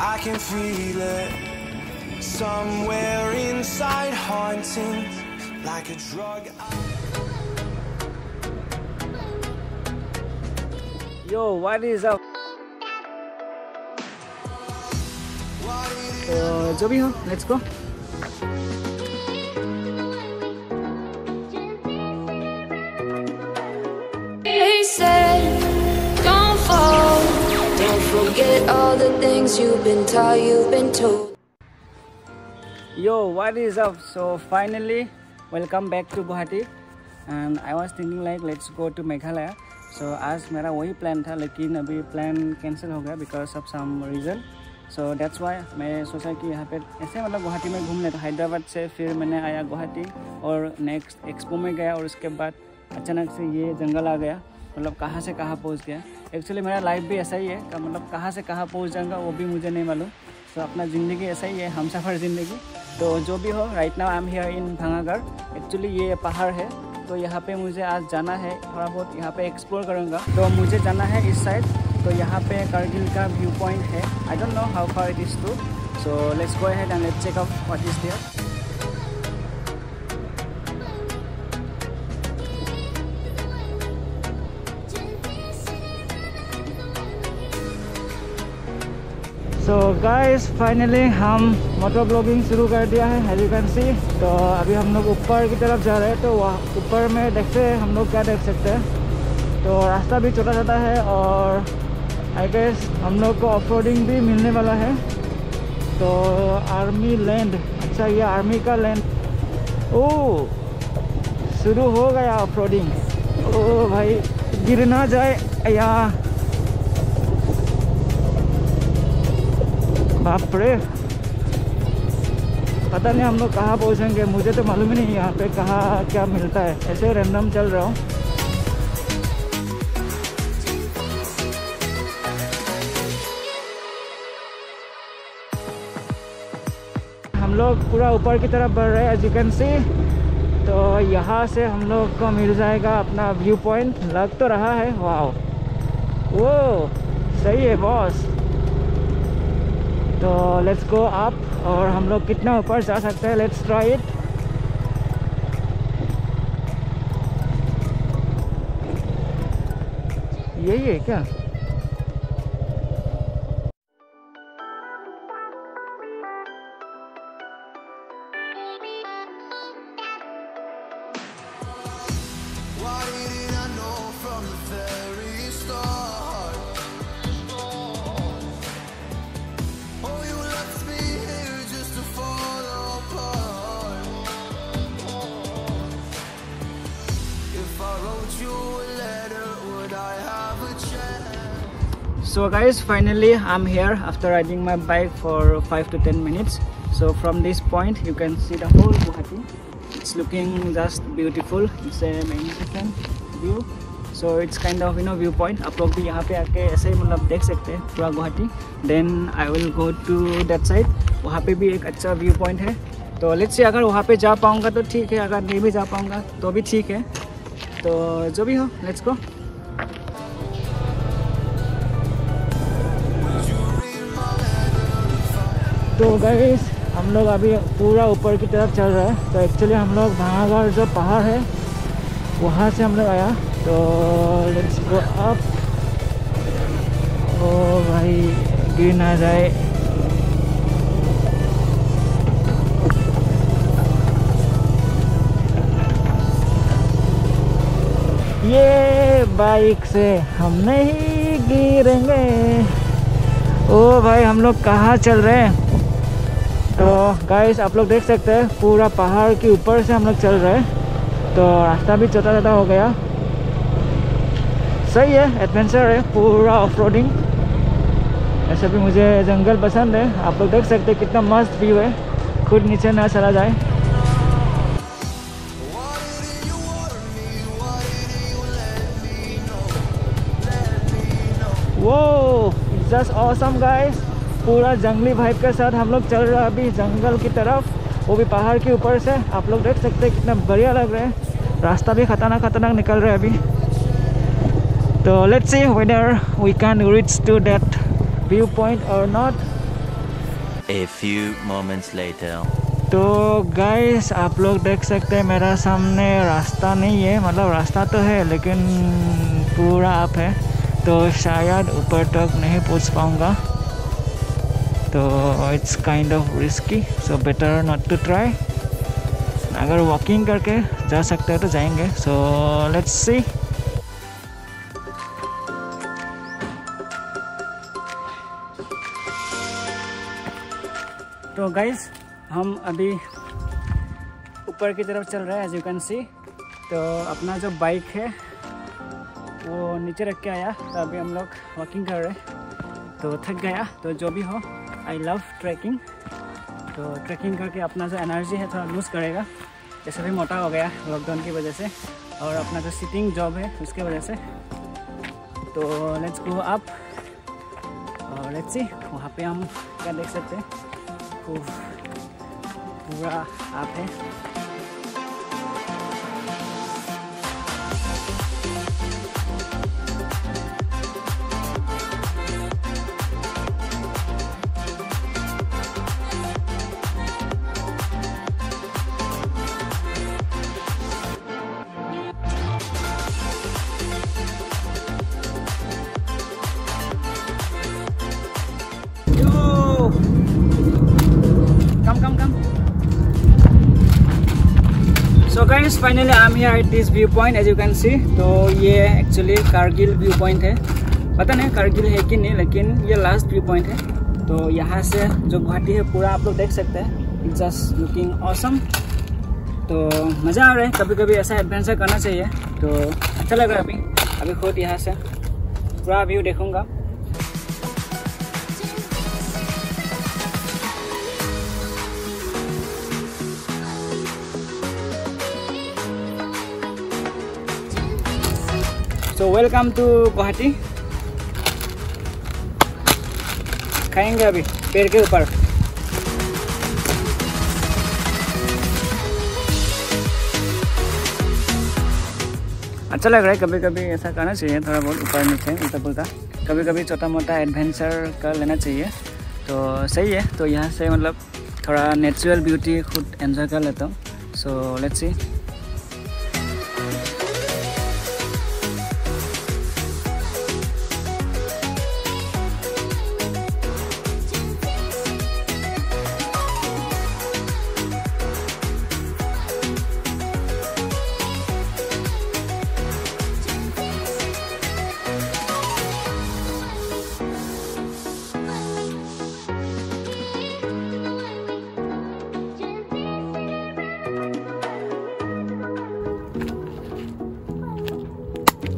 I can feel it somewhere inside, haunting like a drug. Yo, what is up? Uh, let's go. Things you've been taught, you've been told. Yo, what is up? So finally, welcome back to Guwahati. And I was thinking like let's go to Meghalaya. So आज मेरा वही plan था लेकिन अभी plan cancel हो गया because of some reason so that's why मैं सोचा कि यहाँ पे ऐसे मतलब गुवाहाटी में घूम लेता हैदराबाद से फिर मैंने आया गुवाहाटी और नेक्स्ट एक्सपो में गया और उसके बाद अचानक से ये जंगल आ गया मतलब कहाँ से कहाँ पहुँच गया एक्चुअली मेरा लाइफ भी ऐसा ही है। का मतलब कहाँ से कहाँ पहुँच जाऊँगा, वो भी मुझे नहीं मालूम। तो अपना ज़िंदगी ऐसा ही है हम सफ़र ज़िंदगी। तो जो भी हो right now I am here in Bhangarh actually ये पहाड़ है। तो यहाँ पे मुझे आज जाना है, थोड़ा बहुत यहाँ पे एक्सप्लोर करूँगा। तो मुझे जाना है इस साइड तो यहाँ पे करगिल का व्यू पॉइंट है। I don't know how far it is too so let's go ahead and let's check out what is there so guys finally हम मोटर ब्लॉगिंग शुरू कर दिया है सी तो अभी हम लोग ऊपर की तरफ़ जा रहे हैं तो वहाँ ऊपर में देखते हैं हम लोग क्या देख सकते हैं. तो रास्ता भी छोटा छोटा है और आई गेस हम लोग को ऑफ़ भी मिलने वाला है. तो आर्मी लैंड अच्छा ये आर्मी का लैंड ओ शुरू हो गया ऑफ़ ओ भाई, गिर ना जाए, या बाप रे पता नहीं हम लोग कहाँ पहुँचेंगे, मुझे तो मालूम ही नहीं यहाँ पे कहाँ क्या मिलता है। ऐसे रैंडम चल रहा हूँ। हम लोग पूरा ऊपर की तरफ़ बढ़ रहे हैं एज यू कैन सी तो यहाँ से हम लोग को मिल जाएगा अपना व्यू पॉइंट लग तो रहा है वाह वो सही है बॉस तो लेट्स गो आप और हम लोग कितना ऊपर जा सकते हैं? लेट्स ट्राई इट यही है क्या? So guys finally i'm here after riding my bike for 5 to 10 minutes so from this point you can see the whole Guwahati it's looking just beautiful it's a magnificent view so it's kind of you know viewpoint भी यहाँ पे आके ऐसे ही मतलब देख सकते हैं पूरा Guwahati then I will go to that side वहाँ पे भी एक अच्छा व्यू पॉइंट है तो लेट्स से अगर वहाँ पे जा पाऊँगा तो ठीक है अगर नहीं भी जा पाऊँगा तो भी ठीक है तो जो भी हो लेट्स गो तो गाइस हम लोग अभी पूरा ऊपर की तरफ़ चल रहे हैं। तो एक्चुअली हम लोग भांगागढ़ जो पहाड़ है, वहाँ से हम लोग आया। तो लेट्स गो अप ओ भाई, गिर ना जाए। ये बाइक से हम नहीं गिरेंगे। ओ भाई, हम लोग कहाँ चल रहे हैं? तो गाइस आप लोग देख सकते हैं, पूरा पहाड़ के ऊपर से हम लोग चल रहे हैं। तो रास्ता भी छोटा छोटा हो गया। सही है एडवेंचर है, पूरा ऑफ़ रोडिंग ऐसे भी मुझे जंगल पसंद है। आप लोग देख सकते हैं कितना मस्त व्यू है। खुद नीचे ना चला जाए. वो जस्ट ऑसम गाइस पूरा जंगली भाइब के साथ हम लोग चल रहे हैं अभी जंगल की तरफ़। वो भी पहाड़ के ऊपर से। आप लोग देख सकते हैं कितना बढ़िया लग रहा है। रास्ता भी खतरनाक खतरनाक निकल रहा है अभी। तो let's see weather we can reach to that view point और not A few moments later. तो गाइस आप लोग देख सकते हैं मेरा सामने रास्ता नहीं है। मतलब रास्ता तो है लेकिन पूरा आप है। तो शायद ऊपर तक नहीं पहुँच पाऊँगा। तो it's kind of risky so better not to try अगर वॉकिंग करके जा सकते हैं तो जाएँगे. सो लेट्स सी तो गाइस हम अभी ऊपर की तरफ़ चल रहे हैं एज यू कैन सी तो अपना जो बाइक है, वो नीचे रख के आया. तो अभी हम लोग वॉकिंग कर रहे हैं. तो थक गया. तो जो भी हो आई लव ट्रैकिंग तो ट्रैकिंग करके अपना जो एनर्जी है थोड़ा लूज़ करेगा। जैसे भी मोटा हो गया लॉकडाउन की वजह से और अपना जो सिटिंग जॉब है उसके वजह से। तो लेट्स गो अप और लेट्स सी वहाँ पे हम क्या देख सकते हैं? पूरा आप है। So guys, finally i'm here at this viewpoint, as you can see. तो ये एक्चुअली कारगिल व्यू पॉइंट है। पता नहीं कारगिल है कि नहीं, लेकिन ये लास्ट व्यू पॉइंट है। तो यहाँ से जो गुवाहाटी है, पूरा आप लोग देख सकते हैं। इट्स जस्ट लुकिंग ऑसम तो मज़ा आ रहा है। कभी कभी ऐसा एडवेंचर करना चाहिए। तो अच्छा लग रहा है अभी। अभी खुद यहाँ से पूरा व्यू देखूँगा। सो वेलकम टू गुवाहाटी खाएँगे अभी पेड़ के ऊपर अच्छा लग रहा है कभी कभी ऐसा करना चाहिए, थोड़ा बहुत ऊपर नीचे, उल्टा पुल्टा। कभी कभी छोटा मोटा एडवेंचर कर लेना चाहिए। तो सही है तो यहाँ से मतलब थोड़ा नेचुरल ब्यूटी खुद एंजॉय कर लेता हूँ। So let's see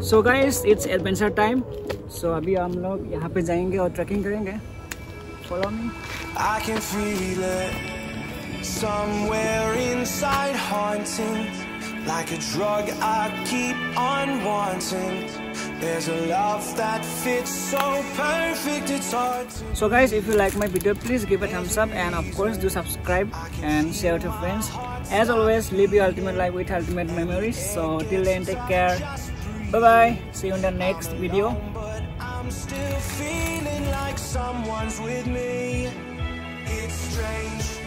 So guys it's adventure time so अभी हम लोग यहाँ पे जाएंगे और ट्रैकिंग करेंगे follow me I can feel it somewhere inside, haunting like a drug I keep on wanting. There's a love that fits so perfect, it's hard to. So guys, if you like my video, please give a thumbs up and of course do subscribe and share with your friends. As always, live your ultimate life with ultimate memories. So till then, take care. Bye bye. See you in the next video. I'm still feeling like someone's with me. It's strange.